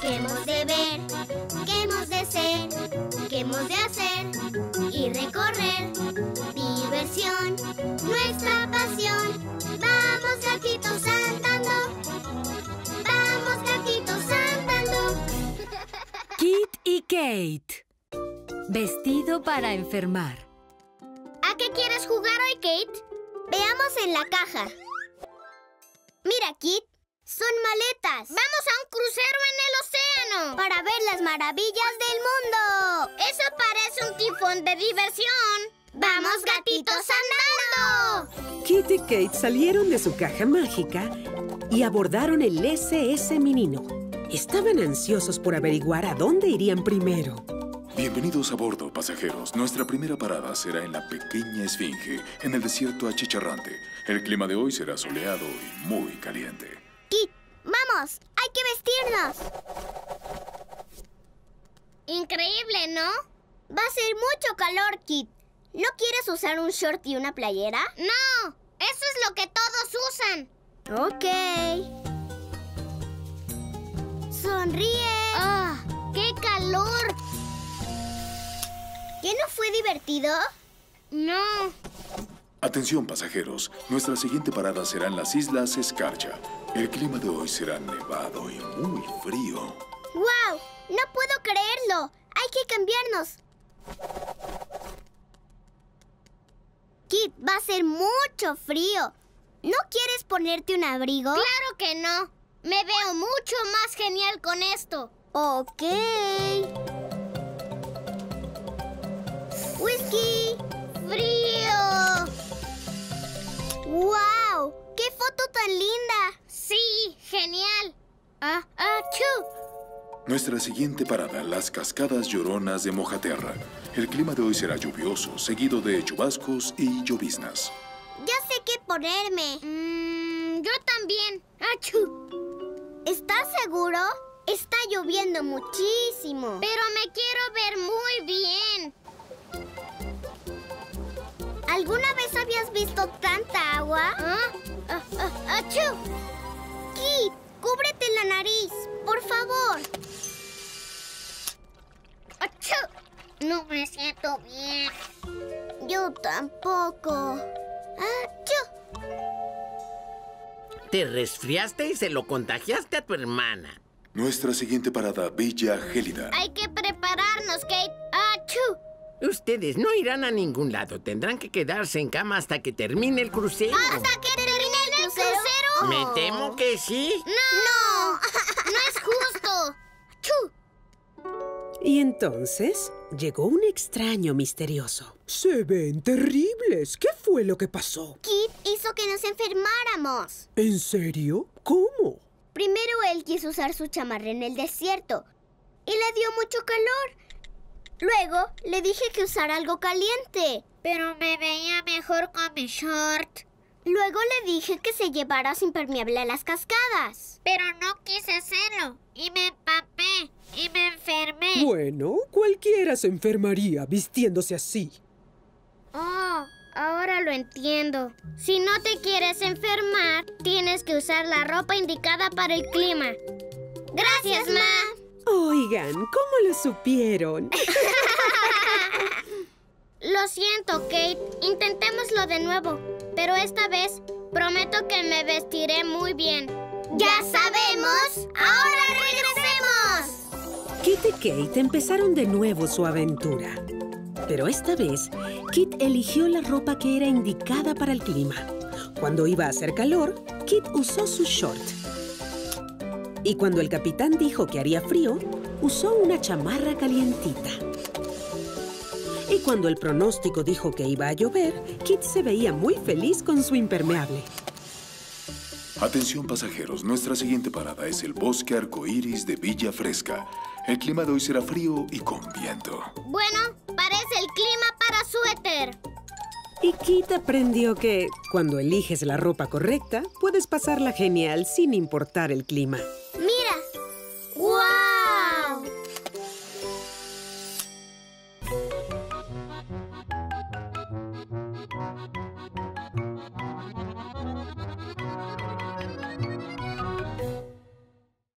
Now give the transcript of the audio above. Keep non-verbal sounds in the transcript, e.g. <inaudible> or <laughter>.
¿Qué hemos de ver? ¿Qué hemos de ser? ¿Qué hemos de hacer? Y recorrer. Diversión, nuestra pasión. Vamos gatitos andando. Vamos gatitos andando. <laughs> Kit y Kate. Vestido para enfermar. ¿A qué quieres jugar hoy, Kate? Veamos en la caja. Mira, Kit. Son maletas. Vamos a un crucero en el océano. Para ver las maravillas del mundo. Eso parece un tifón de diversión. ¡Vamos, gatitos andando! Kit y Kate salieron de su caja mágica y abordaron el SS Menino. Estaban ansiosos por averiguar a dónde irían primero. Bienvenidos a bordo, pasajeros. Nuestra primera parada será en la pequeña Esfinge, en el desierto achicharrante. El clima de hoy será soleado y muy caliente. Vamos, hay que vestirnos. Increíble, ¿no? Va a ser mucho calor, Kit. ¿No quieres usar un short y una playera? No, eso es lo que todos usan. Ok. Sonríe. ¡Ah! ¡Qué calor! ¿Qué no fue divertido? No. Atención, pasajeros. Nuestra siguiente parada será en las Islas Escarcha. El clima de hoy será nevado y muy frío. ¡Wow! No puedo creerlo. Hay que cambiarnos. Kit, va a ser mucho frío. ¿No quieres ponerte un abrigo? Claro que no. Me veo mucho más genial con esto. Ok. Nuestra siguiente parada, las Cascadas Lloronas de Mojaterra. El clima de hoy será lluvioso, seguido de chubascos y lloviznas. Ya sé qué ponerme. Mm, yo también. ¡Achú! ¿Estás seguro? Está lloviendo muchísimo. Pero me quiero ver muy bien. ¿Alguna vez habías visto tanta agua? ¿Ah? Ah, ah, ¡Achú! Kit, cúbrete la nariz, No me siento bien. Yo tampoco. ¡Achú! Te resfriaste y se lo contagiaste a tu hermana. Nuestra siguiente parada, Villa Gélida. Hay que prepararnos, Kate. ¡Achú! Ustedes no irán a ningún lado. Tendrán que quedarse en cama hasta que termine el crucero. ¿Hasta que termine el crucero? Me temo que sí. ¡No! ¡No <laughs> es justo! ¡Chu! Y entonces llegó un extraño misterioso. Se ven terribles. ¿Qué fue lo que pasó? Kit hizo que nos enfermáramos. ¿En serio? ¿Cómo? Primero él quiso usar su chamarra en el desierto y le dio mucho calor. Luego le dije que usara algo caliente. Pero me veía mejor con mi short. Luego le dije que se llevara su impermeable a las cascadas. Pero no quise hacerlo. Y me empapé. Y me enfermé. Bueno, cualquiera se enfermaría vistiéndose así. Oh, ahora lo entiendo. Si no te quieres enfermar, tienes que usar la ropa indicada para el clima. Gracias, Ma. Oigan, ¿cómo lo supieron? <laughs> Lo siento, Kate. Intentémoslo de nuevo. Pero esta vez prometo que me vestiré muy bien. ¡Ya sabemos! ¡Ahora regresemos! Kit y Kate empezaron de nuevo su aventura. Pero esta vez, Kit eligió la ropa que era indicada para el clima. Cuando iba a hacer calor, Kit usó su short. Y cuando el capitán dijo que haría frío, usó una chamarra calientita. Y cuando el pronóstico dijo que iba a llover, Kit se veía muy feliz con su impermeable. Atención pasajeros, nuestra siguiente parada es el bosque arcoíris de Villa Fresca. El clima de hoy será frío y con viento. Bueno, parece el clima para suéter. Y Kit aprendió que, cuando eliges la ropa correcta, puedes pasarla genial sin importar el clima. Mira,